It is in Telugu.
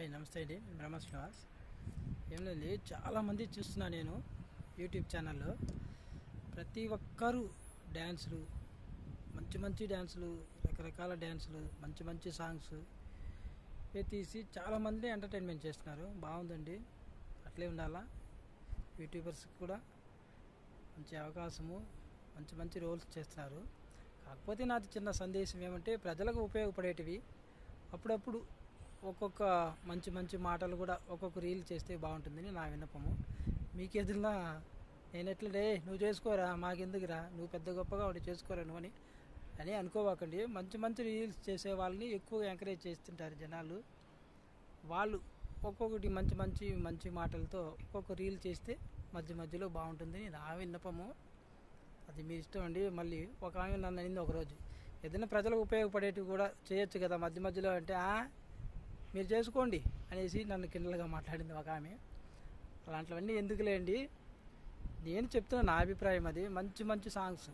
హాయ్ నమస్తే అండి. బ్రహ్మ శ్రీనివాస్. ఏం లేదు చాలామంది చూస్తున్నా నేను యూట్యూబ్ ఛానల్లో. ప్రతి ఒక్కరు డ్యాన్సులు మంచి మంచి డ్యాన్సులు రకరకాల డ్యాన్సులు మంచి మంచి సాంగ్స్ ఇవి తీసి చాలామంది ఎంటర్టైన్మెంట్ చేస్తున్నారు. బాగుందండి. అట్లే ఉండాలా? యూట్యూబర్స్కి కూడా మంచి అవకాశము మంచి మంచి రోల్స్ చేస్తున్నారు. కాకపోతే నాది చిన్న సందేశం ఏమంటే ప్రజలకు ఉపయోగపడేటివి అప్పుడప్పుడు ఒక్కొక్క మంచి మంచి మాటలు కూడా ఒక్కొక్క రీల్ చేస్తే బాగుంటుందని నా విన్నపము. మీకు ఎదురులా నేను ఎట్లాడే నువ్వు చేసుకోరా మాకెందుకురా నువ్వు పెద్ద గొప్పగా ఒకటి చేసుకోరా నువ్వు అని అని అనుకోవాకండి. మంచి మంచి రీల్స్ చేసే వాళ్ళని ఎక్కువగా ఎంకరేజ్ చేస్తుంటారు జనాలు. వాళ్ళు ఒక్కొక్కటి మంచి మంచి మంచి మాటలతో ఒక్కొక్క రీల్ చేస్తే మధ్య మధ్యలో బాగుంటుంది నా విన్నపము. అది మీ ఇష్టం అండి. మళ్ళీ ఒక ఆమె నన్ను అనింది ఒకరోజు ఏదైనా ప్రజలకు ఉపయోగపడేటివి కూడా చేయొచ్చు కదా మధ్య మధ్యలో? అంటే మీరు చేసుకోండి అనేసి నన్ను కిండలుగా మాట్లాడింది ఒక ఆమె. అలాంటివన్నీ ఎందుకులేండి నేను చెప్తున్నా నా అభిప్రాయం అది. మంచి మంచి సాంగ్స్.